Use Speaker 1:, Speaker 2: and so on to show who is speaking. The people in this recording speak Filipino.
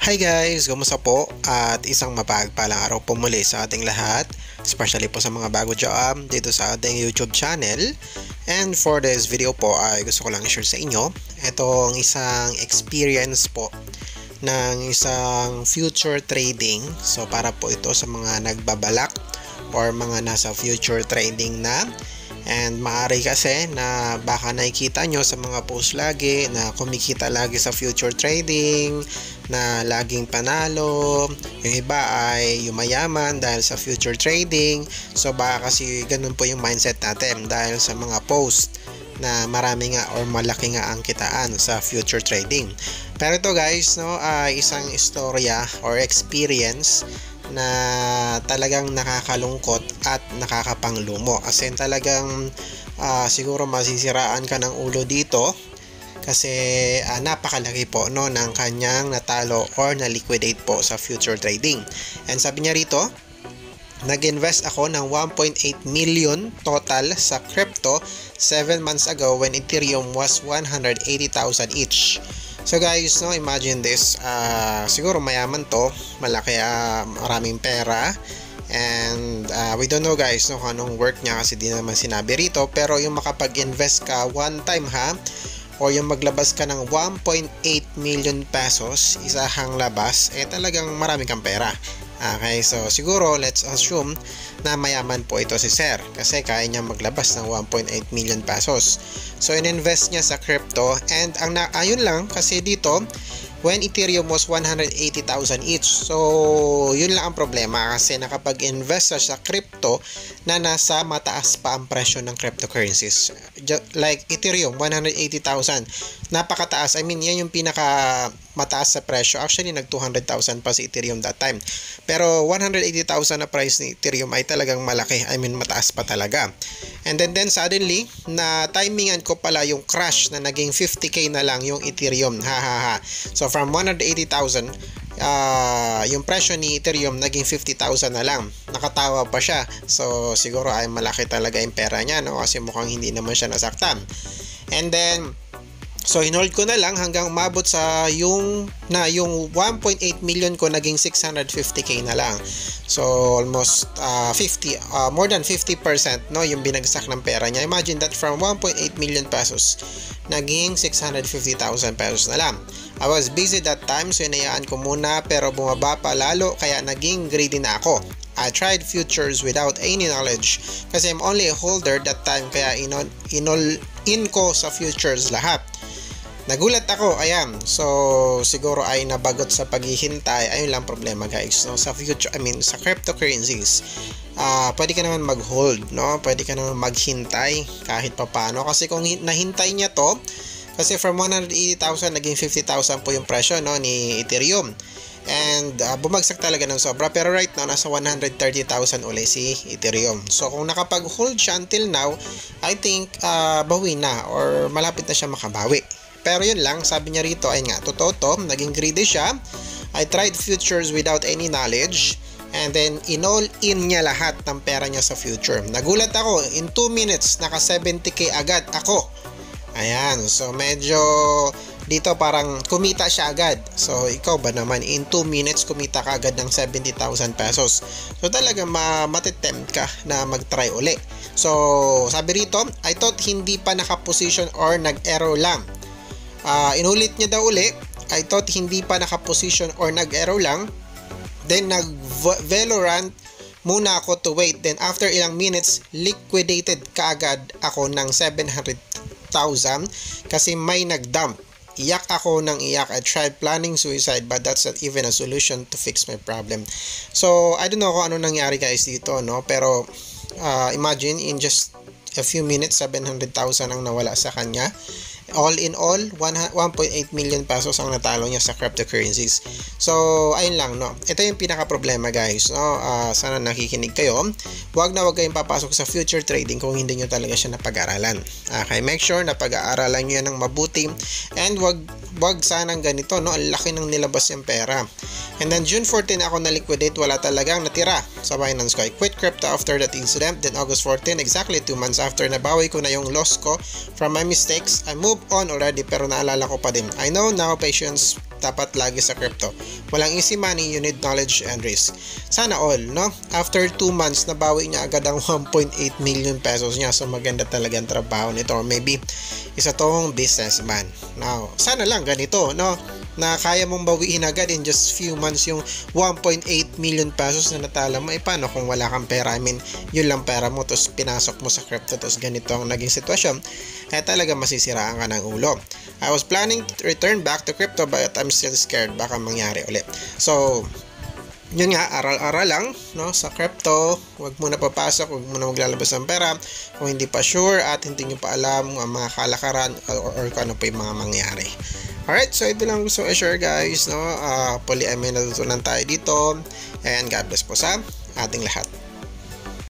Speaker 1: Hi guys! Kumusta po? At isang mapagpalang araw po muli sa ating lahat especially po sa mga bago dyan dito sa ating YouTube channel and for this video po ay gusto ko lang share sa inyo itong isang experience po ng isang future trading so para po ito sa mga nagbabalak or mga nasa future trading na And maaari kasi na baka nakikita nyo sa mga post lagi na kumikita lagi sa future trading, na laging panalo, yung iba ay yumayaman dahil sa future trading. So baka kasi ganun po yung mindset natin dahil sa mga post na marami nga or malaki nga ang kitaan sa future trading. Pero ito guys, no, ay isang istorya or experience na talagang nakakalungkot at nakakapanglumo. As in talagang uh, siguro masisiraan ka ng ulo dito kasi uh, napakalaki po no ng kanyang natalo or na-liquidate po sa future trading. And sabi niya rito, nag-invest ako ng 1.8 million total sa crypto 7 months ago when Ethereum was 180,000 each. So guys, no, imagine this. Uh, siguro mayaman to. Malaki, uh, maraming pera. And uh, we don't know guys no, kung anong work niya kasi di naman sinabi rito. Pero yung makapag-invest ka one time ha, o yung maglabas ka ng 1.8 million pesos, isahang labas, eh talagang marami kang pera. Okay, so siguro let's assume na mayaman po ito si Sir kasi kaya niya maglabas ng 1.8 million pesos. So ininvest niya sa crypto and ang na, ayun lang kasi dito when Ethereum was 180,000 each. So, yun lang ang problema kasi nakapag-invest sa crypto na nasa mataas pa ang presyo ng cryptocurrencies. Like Ethereum, 180,000. Napakataas. I mean, yan yung pinaka mataas sa presyo. Actually, nag 200,000 pa si Ethereum that time. Pero 180,000 na price ni Ethereum ay talagang malaki. I mean, mataas pa talaga. And then, then suddenly, na timingan ko pala yung crash na naging 50k na lang yung Ethereum. Ha ha ha. So from 180,000, uh, yung presyo ni Ethereum naging 50,000 na lang. Nakatawa pa siya. So siguro ay malaki talaga yung pera niya no kasi mukhang hindi naman siya nasaktan. And then So hinold ko na lang hanggang umabot sa yung na yung 1.8 million ko naging 650k na lang. So almost uh, 50 uh, more than 50% no yung binagsak ng pera niya. Imagine that from 1.8 million pesos naging 650,000 pesos na lang. I was busy that time so inayaan ko muna pero bumaba pa lalo kaya naging greedy na ako. I tried futures without any knowledge kasi I'm only a holder that time kaya inol, inol in ko sa futures lahat. Nagulat ako, ayan. So, siguro ay nabagot sa paghihintay. Ayun lang problema, guys. So, sa future, I mean, sa cryptocurrencies, uh, pwede ka naman mag-hold, no? Pwede ka naman maghintay kahit papano. Kasi kung nahintay niya to, kasi from 180,000 naging 50,000 po yung presyo no ni Ethereum. And uh, bumagsak talaga ng sobra pero right now nasa 130,000 uli si Ethereum. So kung nakapag-hold siya until now, I think uh, bawi na or malapit na siya makabawi. Pero yun lang, sabi niya rito ay nga, totoo to, naging greedy siya. I tried futures without any knowledge. And then, in-all in niya lahat ng pera niya sa future. Nagulat ako, in 2 minutes, naka 70k agad ako. Ayan, so medyo dito parang kumita siya agad. So, ikaw ba naman, in 2 minutes, kumita ka agad ng 70,000 pesos. So, talaga ma matitempt ka na mag-try uli. So, sabi rito, I thought hindi pa naka-position or nag-error lang. Uh, inulit niya daw uli. I thought hindi pa naka-position or nag-arrow lang. Then nag-Valorant muna ako to wait. Then after ilang minutes, liquidated kaagad ako ng 700,000 kasi may nag-dump. Iyak ako ng iyak. I tried planning suicide but that's not even a solution to fix my problem. So, I don't know kung ano nangyari guys dito, no? Pero, uh, imagine in just a few minutes, 700,000 ang nawala sa kanya all in all 1.8 million pesos ang natalo niya sa cryptocurrencies. So ayun lang no? Ito yung pinaka problema guys no? Uh, sana nakikinig kayo. Wag na wag kayong papasok sa future trading kung hindi nyo talaga siya napag-aralan. Okay make sure na pag-aaralan nyo yan ng mabuti and wag wag sanang ganito no? Ang laki ng nilabas yung pera. And then June 14 ako na liquidate wala talagang natira. Sa Binance ko I quit crypto after that incident. Then August 14 exactly 2 months after nabawi ko na yung loss ko from my mistakes. I moved on already pero naalala ko pa din. I know now patience dapat lagi sa crypto. Walang easy money, you need knowledge and risk. Sana all, no? After 2 months, nabawi niya agad ang 1.8 million pesos niya. So maganda talaga ang trabaho nito. Or maybe isa tong businessman. Now, sana lang ganito, no? Na kaya mong bawiin agad in just few months yung 1.8 million pesos na natala mo, eh paano kung wala kang pera? I mean, yun lang pera mo, tapos pinasok mo sa crypto, tapos ganito ang naging sitwasyon, eh talaga masisiraan ka ng ulo. I was planning to return back to crypto but I'm still scared baka mangyari ulit. So, yun nga, aral-aral lang no, sa crypto. Huwag muna papasok, huwag muna maglalabas ng pera kung hindi pa sure at hindi nyo pa alam ang mga kalakaran or, or kung ano pa yung mga mangyari. Alright, so ito lang gusto i-share guys. No? Uh, polyamine natutunan tayo dito. And God bless po sa ating lahat.